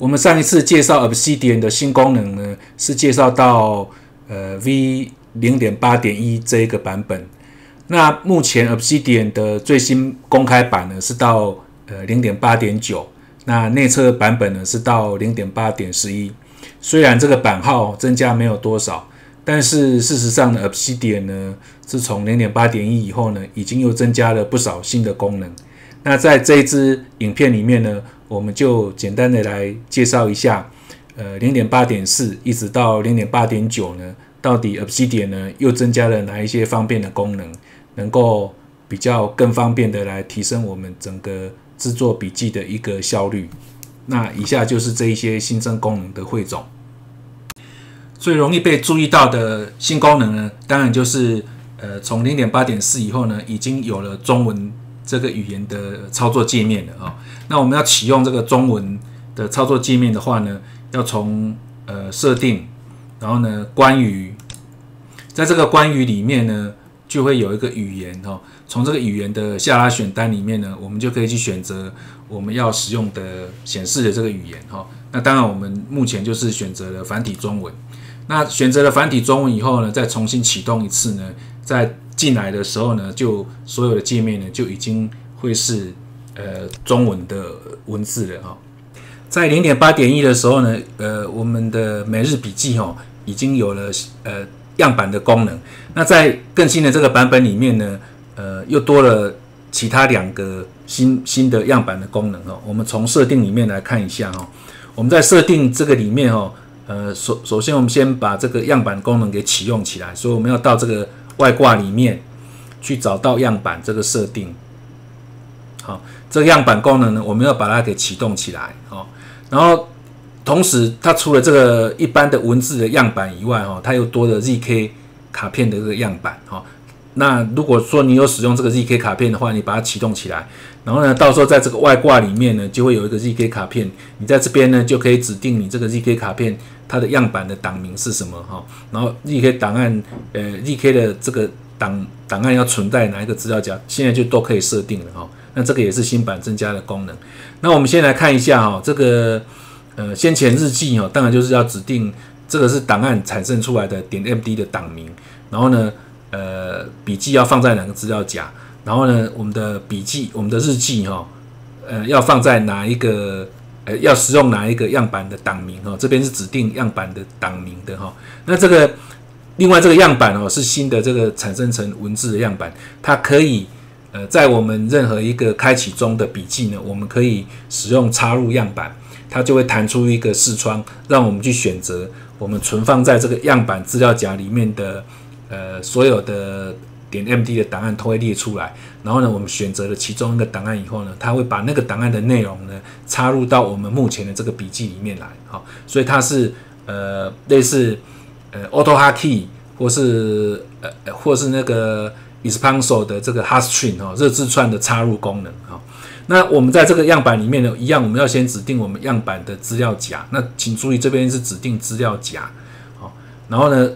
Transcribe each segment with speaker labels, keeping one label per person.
Speaker 1: 我们上一次介绍 Obsidian 的新功能呢，是介绍到呃 V 零点八点一这一个版本。那目前 Obsidian 的最新公开版呢，是到呃零点八点九。那内测版本呢，是到零点八点十一。虽然这个版号增加没有多少，但是事实上呢，Obsidian 呢，自从零点八点一以后呢，已经又增加了不少新的功能。那在这一支影片里面呢，我们就简单的来介绍一下，呃，零点八点四一直到零点八点九呢，到底 Obsidian 呢又增加了哪一些方便的功能，能够比较更方便的来提升我们整个制作笔记的一个效率。那以下就是这一些新增功能的汇总。最容易被注意到的新功能呢，当然就是呃，从零点八点四以后呢，已经有了中文这个语言的操作界面的啊。那我们要启用这个中文的操作界面的话呢，要从呃设定，然后呢关于，在这个关于里面呢，就会有一个语言哈。从这个语言的下拉选单里面呢，我们就可以去选择我们要使用的显示的这个语言哈。那当然我们目前就是选择了繁体中文。那选择了繁体中文以后呢，再重新启动一次呢，在进来的时候呢，就所有的界面呢就已经会是呃中文的文字了哈。在零点八点一的时候呢，呃，我们的每日笔记哈已经有了呃样板的功能。那在更新的这个版本里面呢，呃，又多了其他两个新新的样板的功能哦。我们从设定里面来看一下哈，我们在设定这个里面哦。呃，首首先我们先把这个样板功能给启用起来，所以我们要到这个外挂里面去找到样板这个设定。好，这个样板功能呢，我们要把它给启动起来。哦，然后同时它除了这个一般的文字的样板以外，哈，它又多了 ZK 卡片的这个样板。哈，那如果说你有使用这个 ZK 卡片的话，你把它启动起来。然后呢，到时候在这个外挂里面呢，就会有一个 ZK 卡片，你在这边呢就可以指定你这个 ZK 卡片它的样板的档名是什么哈。然后 ZK 档案，呃，ZK 的这个档档案要存在哪一个资料夹，现在就都可以设定了哈。那这个也是新版增加的功能。那我们先来看一下哈，这个呃先前日记哈，当然就是要指定这个是档案产生出来的点 MD 的档名，然后呢，呃，笔记要放在哪个资料夹。然后呢，我们的笔记、我们的日记哈，呃，要放在哪一个？要使用哪一个样板的档名哈？这边是指定样板的档名的哈。那这个另外这个样板哦，是新的这个产生成文字的样板，它可以呃，在我们任何一个开启中的笔记呢，我们可以使用插入样板，它就会弹出一个视窗，让我们去选择我们存放在这个样板资料夹里面的呃所有的。点 MD 的档案都会列出来，然后呢，我们选择了其中一个档案以后呢，它会把那个档案的内容呢插入到我们目前的这个笔记里面来，好，所以它是呃类似呃 AutoHotkey 或是呃或是那个 expanso 的这个 Hotstring 哈热字串的插入功能哈。那我们在这个样板里面呢，一样我们要先指定我们样板的资料夹，那请注意这边是指定资料夹，好，然后呢，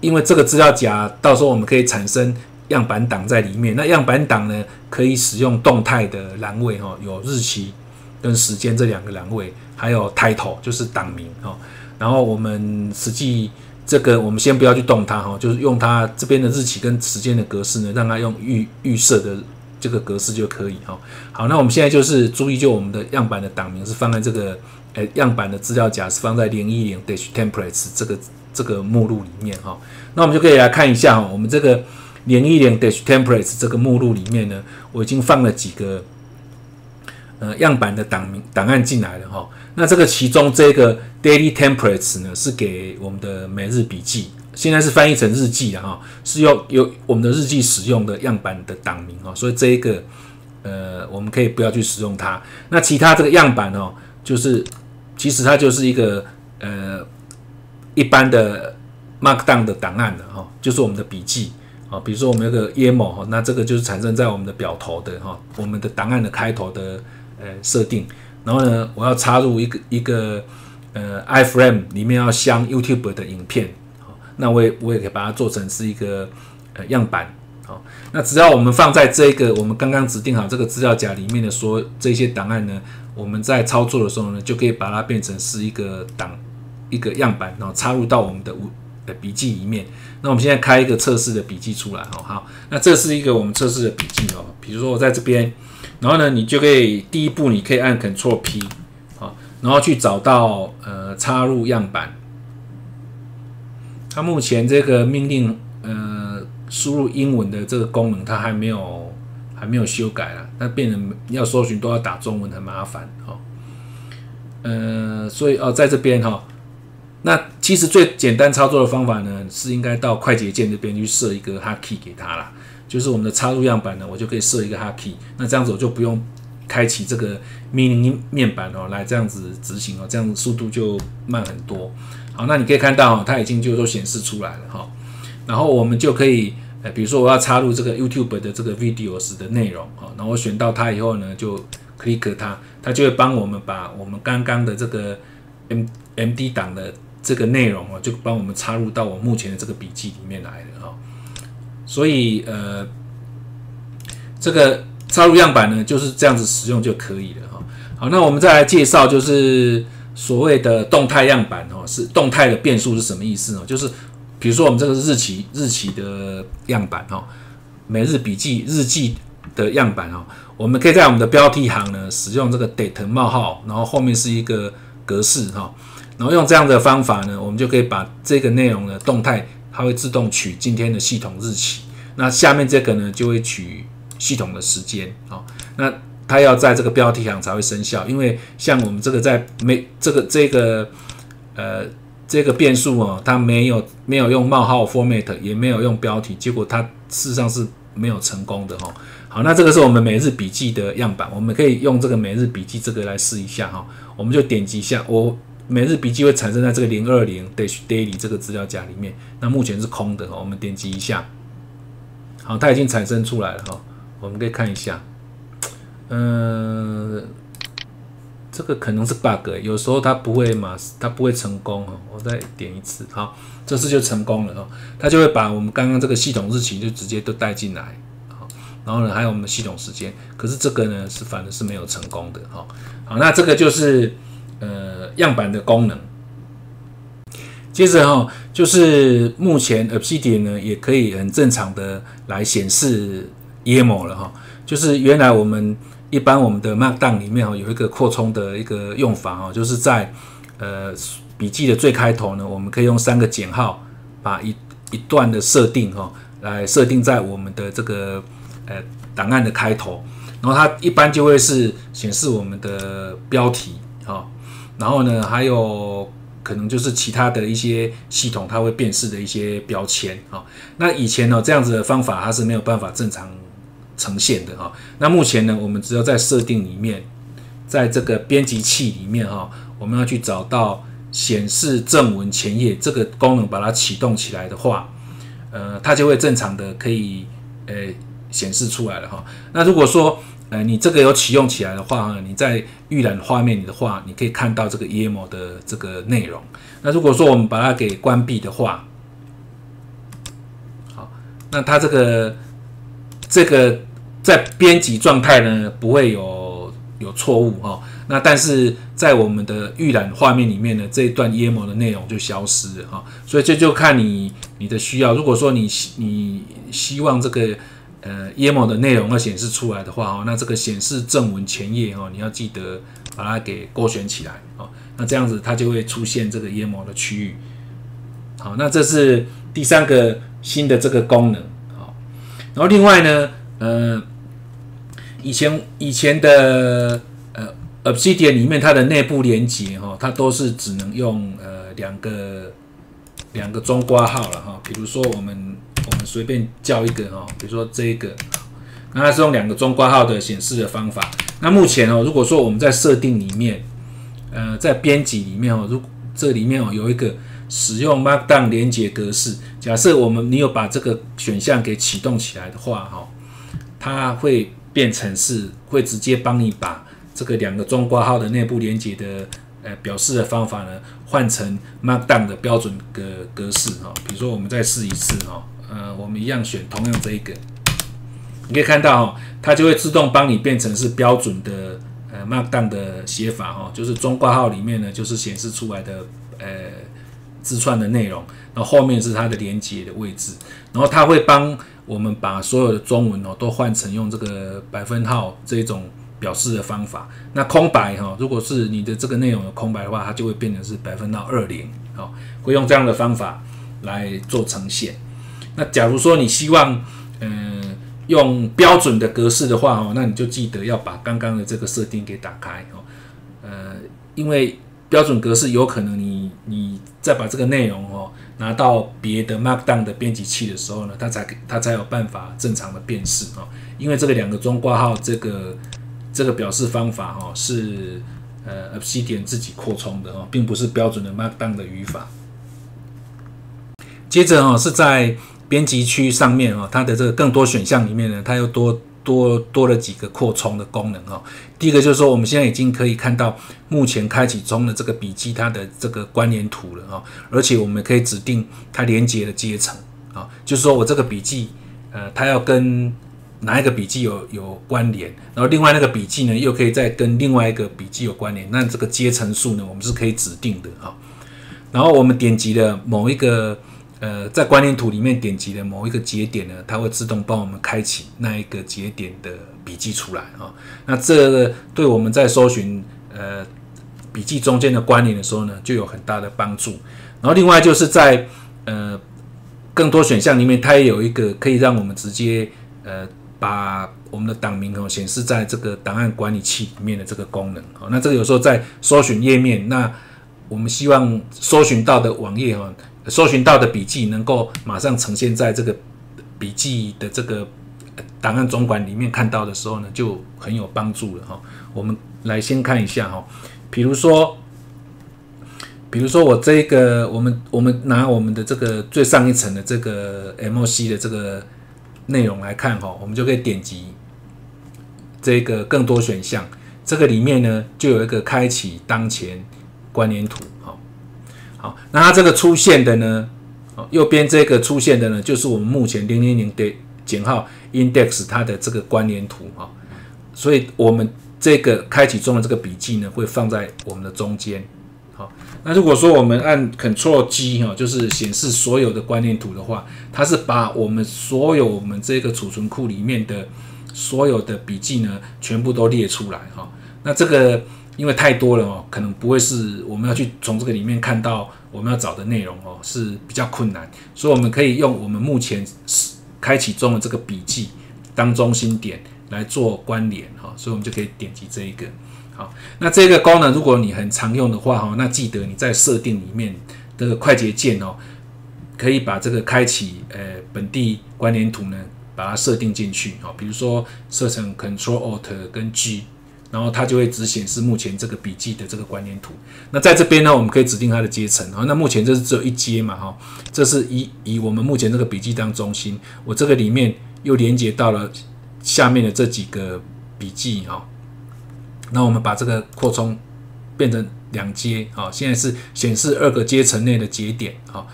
Speaker 1: 因为这个资料夹到时候我们可以产生。样板档在里面，那样板档呢可以使用动态的栏位哈，有日期跟时间这两个栏位，还有 title 就是档名哈。然后我们实际这个我们先不要去动它哈，就是用它这边的日期跟时间的格式呢，让它用预预设的这个格式就可以哈。好，那我们现在就是注意，就我们的样板的档名是放在这个诶样板的资料夹是放在零一零 dash templates 这个这个目录里面哈。那我们就可以来看一下哈，我们这个。连一连 dash templates 这个目录里面呢，我已经放了几个呃样板的档名档案进来了哈。那这个其中这个 daily templates 呢，是给我们的每日笔记，现在是翻译成日记了哈，是用有我们的日记使用的样板的档名哈，所以这一个呃我们可以不要去使用它。那其他这个样板哦，就是其实它就是一个呃一般的 markdown 的档案了哈，就是我们的笔记。啊，比如说我们有个 YAML 哈，那这个就是产生在我们的表头的哈，我们的档案的开头的呃设定，然后呢，我要插入一个一个呃 iframe 里面要镶 YouTube 的影片，好，那我也我也可以把它做成是一个呃样板，好，那只要我们放在这个我们刚刚指定好这个资料夹里面的说这些档案呢，我们在操作的时候呢，就可以把它变成是一个档一个样板，然后插入到我们的呃笔记里面。那我们现在开一个测试的笔记出来哦，好，那这是一个我们测试的笔记哦。比如说我在这边，然后呢，你就可以第一步你可以按 Ctrl P 啊，然后去找到呃插入样板。它目前这个命令呃输入英文的这个功能，它还没有还没有修改了，那变成要搜寻都要打中文，很麻烦哦。呃，所以哦，在这边哈。那其实最简单操作的方法呢，是应该到快捷键这边去设一个 hot key 给它啦。就是我们的插入样板呢，我就可以设一个 hot key。那这样子我就不用开启这个 mini 面板哦，来这样子执行哦，这样子速度就慢很多。好，那你可以看到它已经就都显示出来了哈。然后我们就可以，呃，比如说我要插入这个 YouTube 的这个 videos 的内容哈，然后我选到它以后呢，就 click 它，它就会帮我们把我们刚刚的这个 M M D 档的。这个内容哦，就帮我们插入到我目前的这个笔记里面来了哈。所以呃，这个插入样板呢，就是这样子使用就可以了哈。好，那我们再来介绍，就是所谓的动态样板哦，是动态的变数是什么意思呢？就是比如说我们这个日期日期的样板哈，每日笔记日记的样板哦，我们可以在我们的标题行呢使用这个 date 冒号，然后后面是一个格式哈。然后用这样的方法呢，我们就可以把这个内容的动态，它会自动取今天的系统日期。那下面这个呢，就会取系统的时间啊。那它要在这个标题上才会生效，因为像我们这个在没这个这个呃这个变数哦，它没有没有用冒号 format，也没有用标题，结果它事实上是没有成功的哈。好，那这个是我们每日笔记的样板，我们可以用这个每日笔记这个来试一下哈。我们就点击一下我。每日笔记会产生在这个零二零 dash daily 这个资料夹里面，那目前是空的哈，我们点击一下，好，它已经产生出来了哈，我们可以看一下，嗯，这个可能是 bug，有时候它不会嘛，它不会成功哈，我再点一次，好，这次就成功了哦，它就会把我们刚刚这个系统日期就直接都带进来，好，然后呢还有我们的系统时间，可是这个呢是反正是没有成功的哈，好，那这个就是。呃，样板的功能。接着哈，就是目前 Obsidian 呢，也可以很正常的来显示 YAML 了哈。就是原来我们一般我们的 Markdown 里面哈，有一个扩充的一个用法哈，就是在呃笔记的最开头呢，我们可以用三个减号把一一段的设定哈，来设定在我们的这个呃档案的开头，然后它一般就会是显示我们的标题。然后呢，还有可能就是其他的一些系统，它会辨识的一些标签啊。那以前呢，这样子的方法它是没有办法正常呈现的哈。那目前呢，我们只要在设定里面，在这个编辑器里面哈，我们要去找到显示正文前页这个功能，把它启动起来的话，呃，它就会正常的可以呃显示出来了哈。那如果说呃，你这个有启用起来的话，你在预览画面里的话，你可以看到这个 EMO 的这个内容。那如果说我们把它给关闭的话，好，那它这个这个在编辑状态呢不会有有错误哈。那但是在我们的预览画面里面呢，这一段 EMO 的内容就消失了哈。所以这就看你你的需要。如果说你希你希望这个。呃，YAML 的内容要显示出来的话，哦，那这个显示正文前页，哦，你要记得把它给勾选起来，哦，那这样子它就会出现这个 YAML 的区域。好，那这是第三个新的这个功能，好，然后另外呢，呃，以前以前的呃 Obsidian 里面它的内部连接，哈，它都是只能用呃两个两个中括号了，哈，比如说我们。我们随便叫一个哈，比如说这一个，那它是用两个中括号的显示的方法。那目前哦，如果说我们在设定里面，呃，在编辑里面哦，如这里面哦有一个使用 Markdown 连接格式，假设我们你有把这个选项给启动起来的话哈，它会变成是会直接帮你把这个两个中括号的内部连接的呃表示的方法呢换成 Markdown 的标准格格式哈。比如说我们再试一次哈。呃，我们一样选同样这一个，你可以看到哦，它就会自动帮你变成是标准的呃 Markdown 的写法哦，就是中括号里面呢就是显示出来的呃字串的内容，然后后面是它的连接的位置，然后它会帮我们把所有的中文哦都换成用这个百分号这种表示的方法。那空白哈，如果是你的这个内容有空白的话，它就会变成是百分号二零，好，会用这样的方法来做呈现。那假如说你希望嗯。用标准的格式的话哦，那你就记得要把刚刚的这个设定给打开哦。呃，因为标准格式有可能你你再把这个内容哦拿到别的 Markdown 的编辑器的时候呢，它才它才有办法正常的辨识哦。因为这个两个中括号这个这个表示方法哦是呃 Obsidian 自己扩充的哦，并不是标准的 Markdown 的语法。接着哦是在。编辑区上面哦，它的这个更多选项里面呢，它又多多多了几个扩充的功能哦。第一个就是说，我们现在已经可以看到目前开启中的这个笔记它的这个关联图了哦，而且我们可以指定它连接的阶层啊，就是说我这个笔记呃，它要跟哪一个笔记有有关联，然后另外那个笔记呢又可以再跟另外一个笔记有关联，那这个阶层数呢，我们是可以指定的哈。然后我们点击了某一个。呃，在关联图里面点击的某一个节点呢，它会自动帮我们开启那一个节点的笔记出来啊。那这个对我们在搜寻呃笔记中间的关联的时候呢，就有很大的帮助。然后另外就是在呃更多选项里面，它也有一个可以让我们直接呃把我们的档名哦显示在这个档案管理器里面的这个功能哦。那这个有时候在搜寻页面，那我们希望搜寻到的网页哈。搜寻到的笔记能够马上呈现在这个笔记的这个档案总管里面看到的时候呢，就很有帮助了哈。我们来先看一下哈，比如说，比如说我这个，我们我们拿我们的这个最上一层的这个 MC 的这个内容来看哈，我们就可以点击这个更多选项，这个里面呢就有一个开启当前关联图。那它这个出现的呢？右边这个出现的呢，就是我们目前零零零的减号 index 它的这个关联图啊。所以，我们这个开启中的这个笔记呢，会放在我们的中间。好，那如果说我们按 Control G 哈，就是显示所有的关联图的话，它是把我们所有我们这个储存库里面的所有的笔记呢，全部都列出来哈。那这个。因为太多了哦，可能不会是我们要去从这个里面看到我们要找的内容哦，是比较困难，所以我们可以用我们目前开启中的这个笔记当中心点来做关联哈，所以我们就可以点击这一个。好，那这个功能如果你很常用的话哈，那记得你在设定里面的快捷键哦，可以把这个开启呃本地关联图呢，把它设定进去哦，比如说设成 Control Alt 跟 G。然后它就会只显示目前这个笔记的这个关联图。那在这边呢，我们可以指定它的阶层。啊，那目前这是只有一阶嘛，哈，这是以以我们目前这个笔记当中心。我这个里面又连接到了下面的这几个笔记，哈。那我们把这个扩充变成两阶，啊，现在是显示二个阶层内的节点，啊，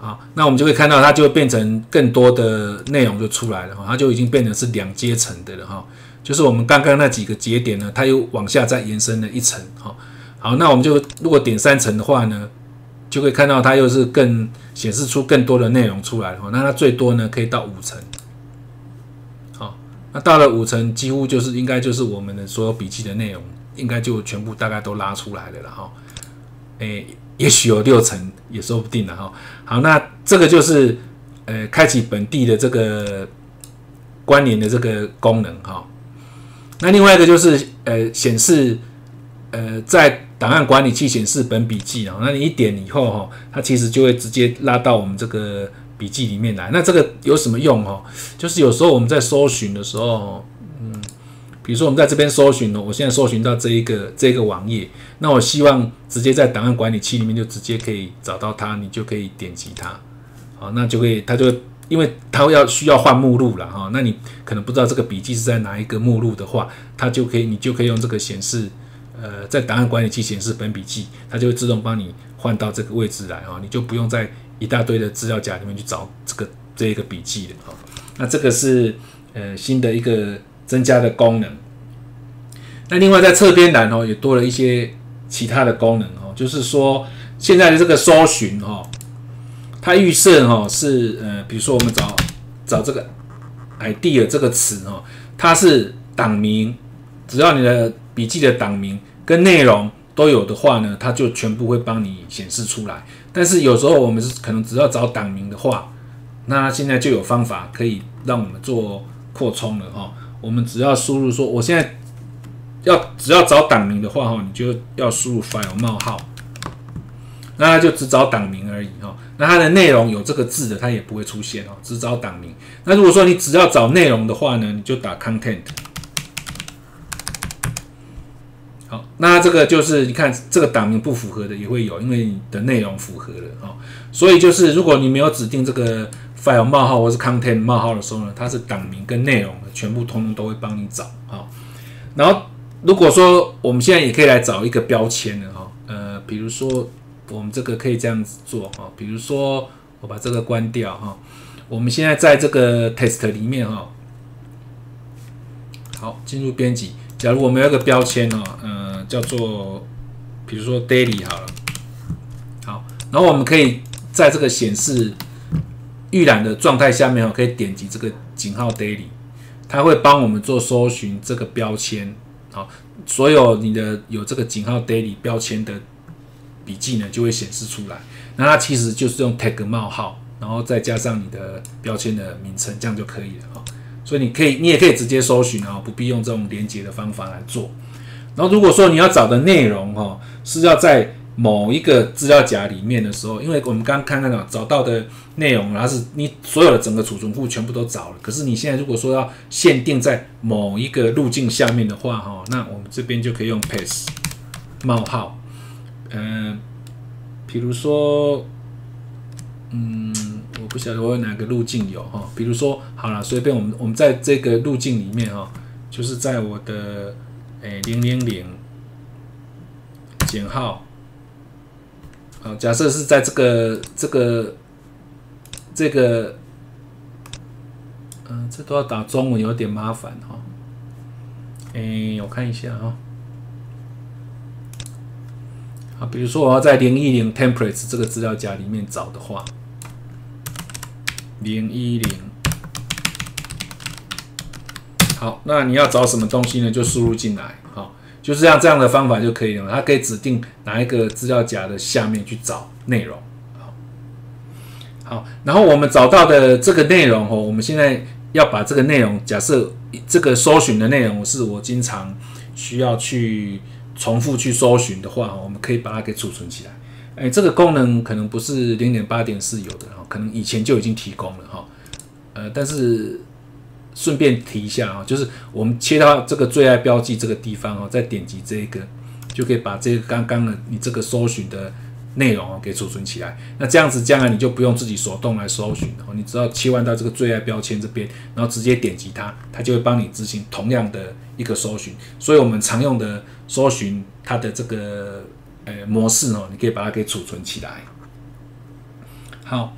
Speaker 1: 好，那我们就会看到它就会变成更多的内容就出来了，哈，它就已经变成是两阶层的了，哈。就是我们刚刚那几个节点呢，它又往下再延伸了一层，哈，好，那我们就如果点三层的话呢，就会看到它又是更显示出更多的内容出来，哈，那它最多呢可以到五层，好，那到了五层，几乎就是应该就是我们的所有笔记的内容，应该就全部大概都拉出来了了，哈，诶，也许有六层也说不定了，哈，好，那这个就是呃开启本地的这个关联的这个功能，哈。那另外一个就是呃显示呃在档案管理器显示本笔记啊，那你一点以后哈，它其实就会直接拉到我们这个笔记里面来。那这个有什么用哈？就是有时候我们在搜寻的时候，嗯，比如说我们在这边搜寻呢，我现在搜寻到这一个这个网页，那我希望直接在档案管理器里面就直接可以找到它，你就可以点击它，好，那就会它就。因为它要需要换目录了哈，那你可能不知道这个笔记是在哪一个目录的话，它就可以你就可以用这个显示，呃，在档案管理器显示本笔记，它就会自动帮你换到这个位置来哈，你就不用在一大堆的资料夹里面去找这个这一个笔记了哈。那这个是呃新的一个增加的功能。那另外在侧边栏哦，也多了一些其他的功能哦，就是说现在的这个搜寻哦，它预设哦是呃，比如说我们找找这个 idea 这个词哦，它是档名，只要你的笔记的档名跟内容都有的话呢，它就全部会帮你显示出来。但是有时候我们是可能只要找档名的话，那现在就有方法可以让我们做扩充了哈。我们只要输入说我现在。要只要找档名的话哈，你就要输入 file 冒号，那就只找档名而已哈。那它的内容有这个字的，它也不会出现哦，只找档名。那如果说你只要找内容的话呢，你就打 content。好，那这个就是你看这个档名不符合的也会有，因为你的内容符合了哦。所以就是如果你没有指定这个 file 冒号或是 content 冒号的时候呢，它是档名跟内容的全部通通都会帮你找啊，然后。如果说我们现在也可以来找一个标签的哈，呃，比如说我们这个可以这样子做哈，比如说我把这个关掉哈，我们现在在这个 test 里面哈，好，进入编辑。假如我们有个标签哦，呃，叫做比如说 daily 好了，好，然后我们可以在这个显示预览的状态下面哦，可以点击这个井号 daily，它会帮我们做搜寻这个标签。好，所有你的有这个井号 daily 标签的笔记呢，就会显示出来。那它其实就是用 tag 冒号，然后再加上你的标签的名称，这样就可以了哈。所以你可以，你也可以直接搜寻啊，不必用这种连接的方法来做。然后如果说你要找的内容哈，是要在某一个资料夹里面的时候，因为我们刚刚看到找到的内容，然后是你所有的整个储存库全部都找了。可是你现在如果说要限定在某一个路径下面的话，哈，那我们这边就可以用 paste 冒号，嗯，比如说，嗯，我不晓得我有哪个路径有哈，比如说好了，随便我们我们在这个路径里面哈，就是在我的诶零零零减号。好，假设是在这个这个这个，嗯，这都要打中文，有点麻烦哈。哎，我看一下哈。啊，比如说我要在零一零 templates 这个资料夹里面找的话，零一零。好，那你要找什么东西呢？就输入进来，好。就是这样，这样的方法就可以了。它可以指定哪一个资料夹的下面去找内容。好，好，然后我们找到的这个内容哦，我们现在要把这个内容，假设这个搜寻的内容是我经常需要去重复去搜寻的话，我们可以把它给储存起来。哎，这个功能可能不是零点八点四有的哈，可能以前就已经提供了哈。呃，但是。顺便提一下啊，就是我们切到这个最爱标记这个地方哦，再点击这个，就可以把这个刚刚的你这个搜寻的内容哦给储存起来。那这样子将来你就不用自己手动来搜寻哦，你只要切换到这个最爱标签这边，然后直接点击它，它就会帮你执行同样的一个搜寻。所以我们常用的搜寻它的这个呃模式哦，你可以把它给储存起来。好，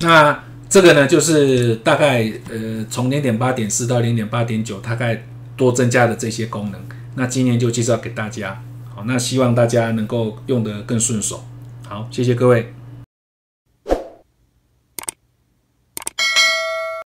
Speaker 1: 那。这个呢，就是大概呃，从零点八点四到零点八点九，大概多增加的这些功能。那今年就介绍给大家，好，那希望大家能够用得更顺手。好，谢谢各位。